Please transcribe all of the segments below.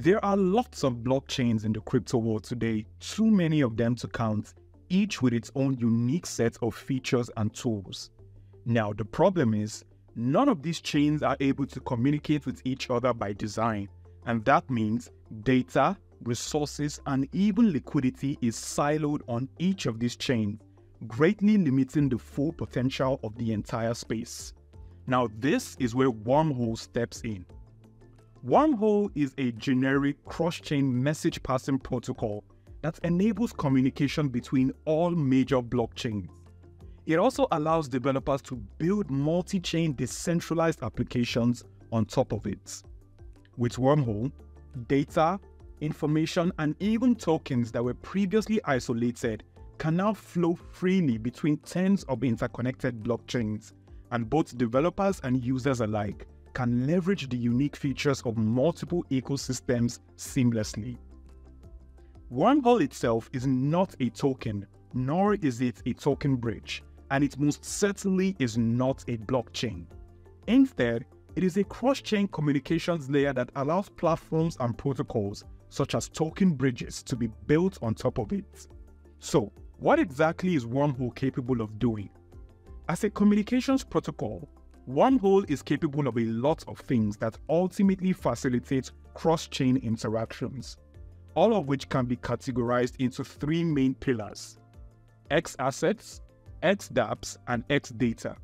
There are lots of blockchains in the crypto world today, too many of them to count, each with its own unique set of features and tools. Now, the problem is, none of these chains are able to communicate with each other by design, and that means data, resources, and even liquidity is siloed on each of these chains, greatly limiting the full potential of the entire space. Now, this is where Wormhole steps in. Wormhole is a generic cross-chain message passing protocol that enables communication between all major blockchains. It also allows developers to build multi-chain decentralized applications on top of it. With Wormhole, data, information, and even tokens that were previously isolated can now flow freely between tens of interconnected blockchains, and both developers and users alike can leverage the unique features of multiple ecosystems seamlessly. Wormhole itself is not a token, nor is it a token bridge, and it most certainly is not a blockchain. Instead, it is a cross-chain communications layer that allows platforms and protocols such as token bridges to be built on top of it. So, what exactly is Wormhole capable of doing? As a communications protocol, Wormhole is capable of a lot of things that ultimately facilitate cross-chain interactions, all of which can be categorized into three main pillars, X assets, X dApps, and X data.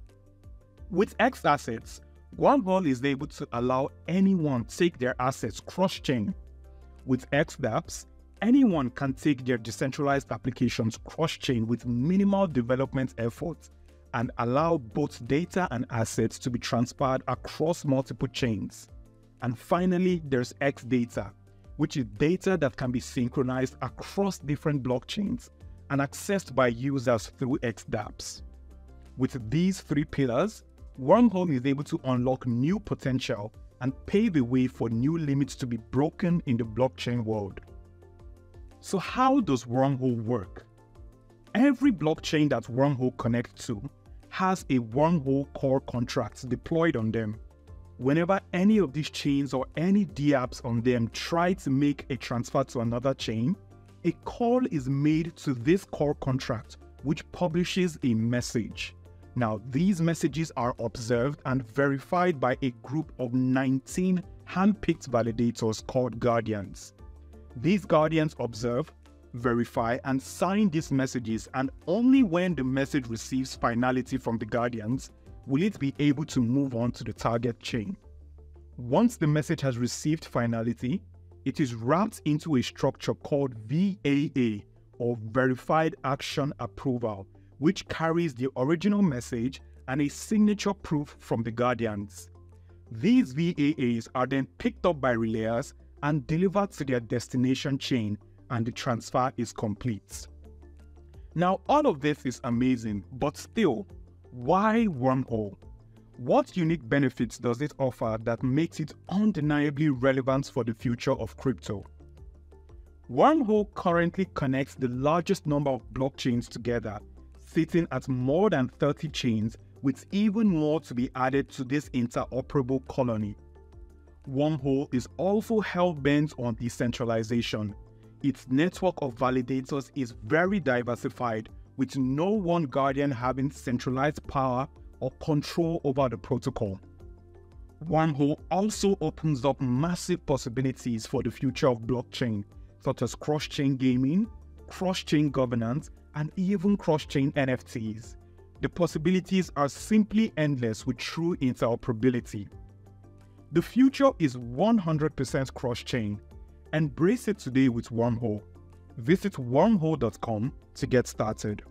With X assets, Wormhole is able to allow anyone to take their assets cross-chain. With X dApps, anyone can take their decentralized applications cross-chain with minimal development effort and allow both data and assets to be transferred across multiple chains. And finally, there's X data, which is data that can be synchronized across different blockchains and accessed by users through X dApps. With these three pillars, Wormhole is able to unlock new potential and pave the way for new limits to be broken in the blockchain world. So, how does Wormhole work? Every blockchain that Wormhole connects to has a wormhole core contract deployed on them. Whenever any of these chains or any dApps on them try to make a transfer to another chain, a call is made to this core contract, which publishes a message. Now, these messages are observed and verified by a group of 19 handpicked validators called Guardians. These Guardians observe, verify, and sign these messages, and only when the message receives finality from the Guardians will it be able to move on to the target chain. Once the message has received finality, it is wrapped into a structure called VAA or Verified Action Approval, which carries the original message and a signature proof from the Guardians. These VAAs are then picked up by relayers and delivered to their destination chain and the transfer is complete. Now, all of this is amazing, but still, why Wormhole? What unique benefits does it offer that makes it undeniably relevant for the future of crypto? Wormhole currently connects the largest number of blockchains together, sitting at more than 30 chains, with even more to be added to this interoperable colony. Wormhole is also hell bent on decentralization, its network of validators is very diversified, with no one guardian having centralized power or control over the protocol. Wormhole also opens up massive possibilities for the future of blockchain, such as cross-chain gaming, cross-chain governance, and even cross-chain NFTs. The possibilities are simply endless with true interoperability. The future is 100% cross-chain, Embrace it today with Wormhole. Visit wormhole.com to get started.